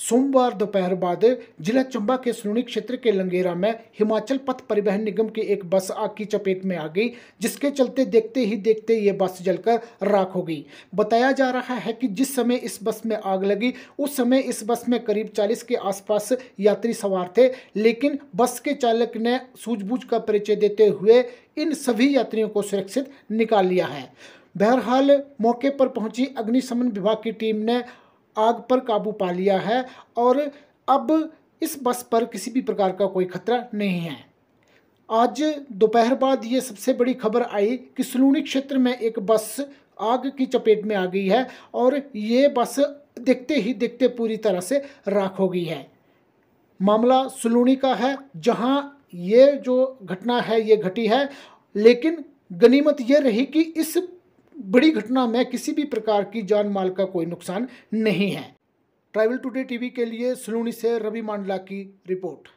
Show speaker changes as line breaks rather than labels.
सोमवार दोपहर बाद जिला चंबा के सलूनी क्षेत्र के लंगेरा में हिमाचल पथ परिवहन निगम की एक बस आग की चपेट में आ गई, जिसके चलते देखते ही देखते ये बस जलकर राख हो गई। बताया जा रहा है कि जिस समय इस बस में आग लगी, उस समय इस बस में करीब 40 के आसपास यात्री सवार थे, लेकिन बस के चालक ने सूझबूझ का परिचय देते हुए इन सभी यात्रियों को सुरक्षित निकाल लिया है। बहरहाल, मौके पर पहुँची अग्निशमन विभाग की टीम ने आग पर काबू पा लिया है और अब इस बस पर किसी भी प्रकार का कोई खतरा नहीं है। आज दोपहर बाद ये सबसे बड़ी खबर आई कि सलूनी क्षेत्र में एक बस आग की चपेट में आ गई है और ये बस देखते ही देखते पूरी तरह से राख हो गई है। मामला सलूनी का है, जहाँ ये जो घटना है, ये घटी है, लेकिन गनीमत ये रही कि इस बड़ी घटना में किसी भी प्रकार की जान माल का कोई नुकसान नहीं है। ट्राइवल टुडे टीवी के लिए सलूनी से रवि मांडला की रिपोर्ट।